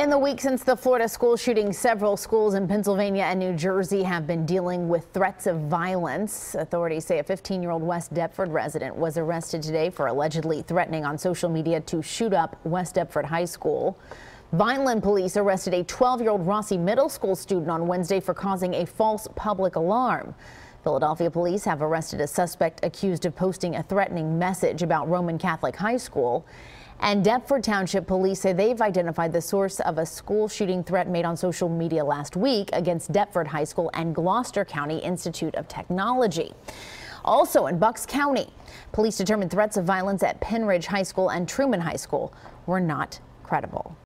In the week since the Florida school shooting, several schools in Pennsylvania and New Jersey have been dealing with threats of violence. Authorities say a 15-year-old West Deptford resident was arrested today for allegedly threatening on social media to shoot up West Deptford High School. Vineland police arrested a 12-year-old Rossi Middle School student on Wednesday for causing a false public alarm. Philadelphia police have arrested a suspect accused of posting a threatening message about Roman Catholic High School. And Deptford Township police say they've identified the source of a school shooting threat made on social media last week against Deptford High School and Gloucester County Institute of Technology. Also in Bucks County, police determined threats of violence at Pennridge High School and Truman High School were not credible.